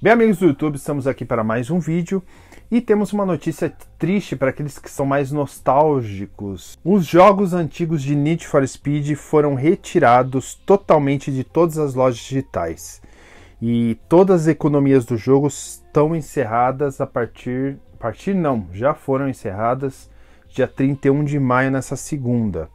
Bem, amigos do YouTube, estamos aqui para mais um vídeo e temos uma notícia triste para aqueles que são mais nostálgicos. Os jogos antigos de Need for Speed foram retirados totalmente de todas as lojas digitais e todas as economias do jogo estão encerradas a partir. Partir não, já foram encerradas dia 31 de maio nessa segunda.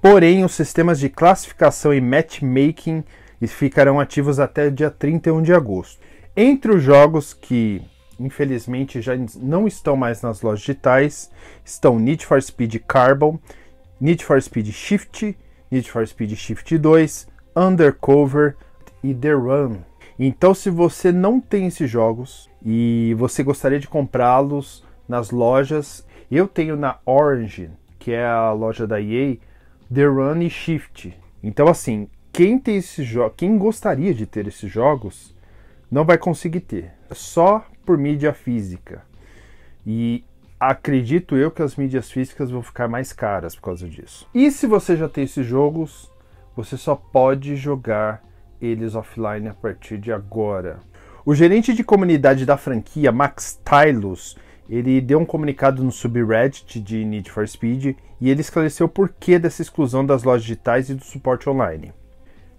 Porém, os sistemas de classificação e matchmaking ficarão ativos até dia 31 de agosto. Entre os jogos que infelizmente já não estão mais nas lojas digitais estão Need for Speed Carbon, Need for Speed Shift, Need for Speed Shift 2, Undercover e The Run. Então, se você não tem esses jogos e você gostaria de comprá-los nas lojas, eu tenho na Orange, que é a loja da EA, The Run e Shift. Então, assim, quem tem jogos, quem gostaria de ter esses jogos, não vai conseguir ter. Só por mídia física. E acredito eu que as mídias físicas vão ficar mais caras por causa disso. E se você já tem esses jogos, você só pode jogar eles offline a partir de agora. O gerente de comunidade da franquia, Max Tylus, ele deu um comunicado no subreddit de Need for Speed e ele esclareceu o porquê dessa exclusão das lojas digitais e do suporte online.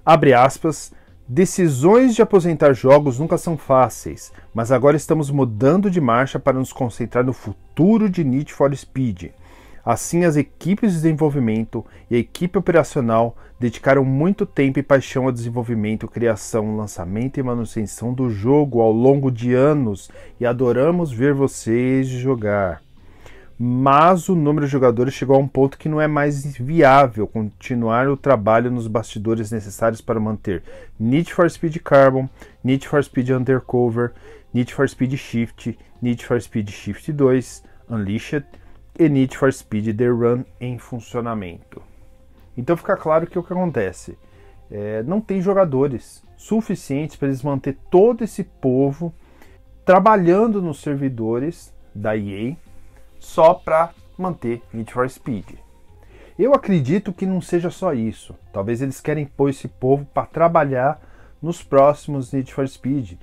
Abre aspas, Decisões de aposentar jogos nunca são fáceis, mas agora estamos mudando de marcha para nos concentrar no futuro de Need for Speed. Assim, as equipes de desenvolvimento e a equipe operacional dedicaram muito tempo e paixão ao desenvolvimento, criação, lançamento e manutenção do jogo ao longo de anos e adoramos ver vocês jogar mas o número de jogadores chegou a um ponto que não é mais viável continuar o trabalho nos bastidores necessários para manter Need for Speed Carbon, Need for Speed Undercover, Need for Speed Shift, Need for Speed Shift 2, Unleashed e Need for Speed The Run em funcionamento. Então fica claro que o que acontece é, não tem jogadores suficientes para eles manter todo esse povo trabalhando nos servidores da EA só para manter Need for Speed. Eu acredito que não seja só isso. Talvez eles querem pôr esse povo para trabalhar nos próximos Need for Speed.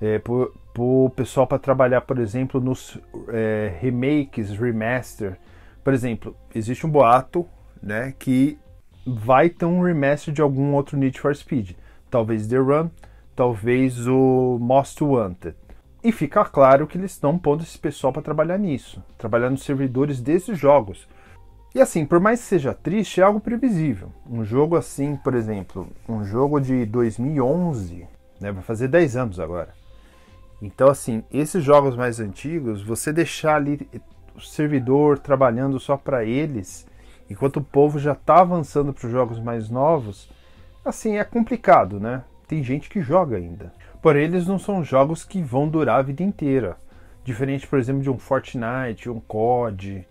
É, por, o pessoal para trabalhar, por exemplo, nos é, remakes, remaster. Por exemplo, existe um boato né, que vai ter um remaster de algum outro Need for Speed. Talvez The Run, talvez o Most Wanted. E fica claro que eles estão pondo esse pessoal para trabalhar nisso, trabalhar nos servidores desses jogos. E assim, por mais que seja triste, é algo previsível. Um jogo assim, por exemplo, um jogo de 2011, né, vai fazer 10 anos agora. Então, assim, esses jogos mais antigos, você deixar ali o servidor trabalhando só para eles, enquanto o povo já está avançando para os jogos mais novos, assim, é complicado, né? Tem gente que joga ainda. Porém, eles não são jogos que vão durar a vida inteira. Diferente, por exemplo, de um Fortnite, um COD,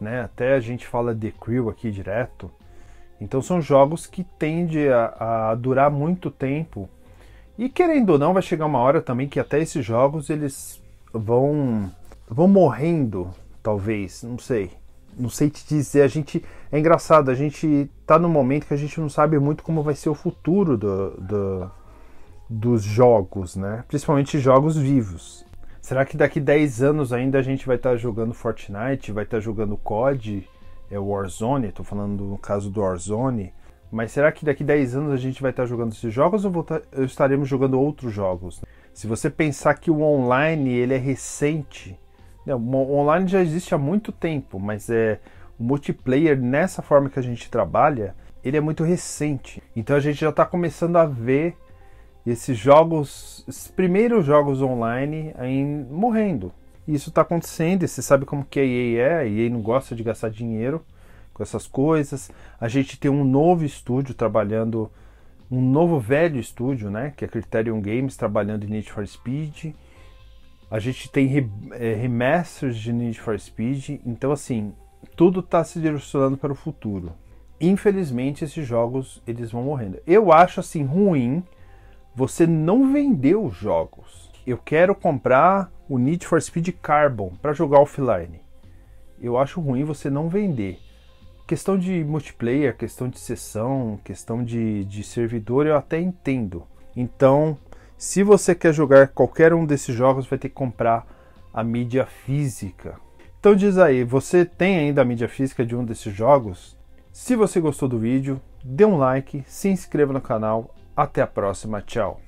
né? Até a gente fala The Crew aqui direto. Então são jogos que tendem a, a, durar muito tempo. E querendo ou não, vai chegar uma hora também que até esses jogos eles vão vão morrendo, talvez, não sei. Não sei te dizer, a gente é engraçado, a gente tá num momento que a gente não sabe muito como vai ser o futuro do, do dos jogos, né? Principalmente jogos vivos. Será que daqui 10 anos ainda a gente vai estar tá jogando Fortnite, vai estar tá jogando COD, é Warzone, estou falando no caso do Warzone, mas será que daqui 10 anos a gente vai estar tá jogando esses jogos ou, tá, estaremos jogando outros jogos? Se você pensar que o online ele é recente, online já existe há muito tempo, mas é o multiplayer nessa forma que a gente trabalha, ele é muito recente. Então a gente já está começando a ver esses jogos, esses primeiros jogos online aí morrendo. Isso está acontecendo, e você sabe como que a EA é, a EA não gosta de gastar dinheiro com essas coisas. A gente tem um novo estúdio trabalhando, um novo velho estúdio, né, que é Criterion Games, trabalhando em Need for Speed. A gente tem re, é, remasters de Need for Speed, então assim, tudo está se direcionando para o futuro. Infelizmente, esses jogos eles vão morrendo. Eu acho assim ruim você não vendeu os jogos. Eu quero comprar o Need for Speed Carbon para jogar offline. Eu acho ruim você não vender. Questão de multiplayer, questão de sessão, questão de, de servidor, eu até entendo. Então, Se você quer jogar qualquer um desses jogos, vai ter que comprar a mídia física. Então diz aí, você tem ainda a mídia física de um desses jogos? Se você gostou do vídeo, dê um like, se inscreva no canal. Até a próxima, tchau!